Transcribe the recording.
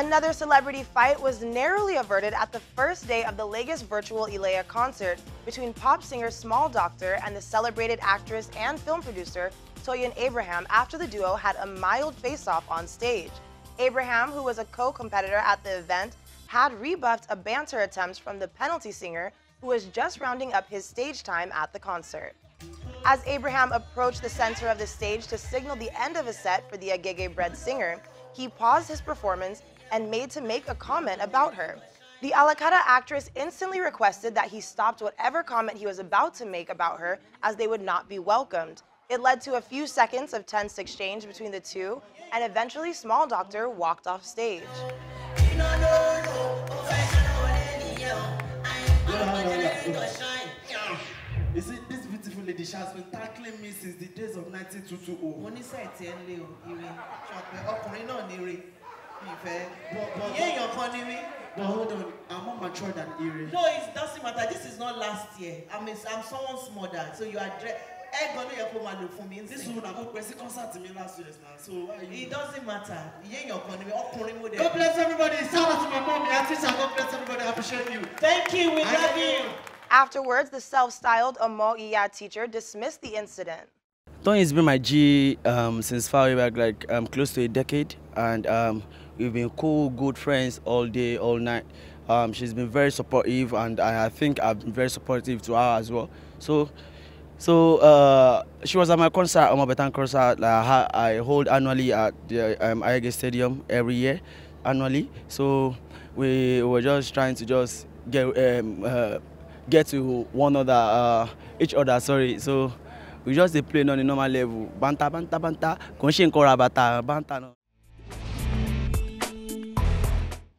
Another celebrity fight was narrowly averted at the first day of the Lagos virtual Ilea concert between pop singer Small Doctor and the celebrated actress and film producer Toyin Abraham after the duo had a mild face-off on stage. Abraham, who was a co-competitor at the event, had rebuffed a banter attempt from the penalty singer who was just rounding up his stage time at the concert. As Abraham approached the center of the stage to signal the end of a set for the Agege bred singer, he paused his performance and made to make a comment about her. The Alakada actress instantly requested that he stopped whatever comment he was about to make about her as they would not be welcomed. It led to a few seconds of tense exchange between the two, and eventually Small Doctor walked off stage. Lady, she has been tackling me since the days of 1922. mo ní sẹ́ẹ̀tì ẹ̀ lé o ire ṣọpẹ́ ọkùnrin náà ní ire ìfẹ́ ìyé èèyàn kan ní rí. but hold on, I'm more mature than Ire. no it doesn't matter this is not last year i'm a i'm someone's mother so you are dre ẹ gan ló yẹ kó máa lò fún mi This woman, I go press concert me last year now. So why you? it doesn't matter ìyé èèyàn kan ní rí ọkùnrin mo God dẹ̀. bless everybody. Shout out to my mom, my teacher. God bless everybody. I appreciate you. thank you we love you. Afterwards, the self-styled Omo Iya teacher dismissed the incident. Toyin has been my G um, since far back, like um, close to a decade, and um, we've been cool, good friends all day, all night. Um, she's been very supportive, and I, I think I've been very supportive to her as well. So, so uh, she was at my concert, my Betan concert. Like, I, hold annually at the um, Agege Stadium every year, annually. So we were just trying to just get um, uh, get to one other, uh, each other. Sorry, so we just dey play on a normal level. Banta, banta, banta. Kò ń ṣe nǹkan ra bàtà, banta.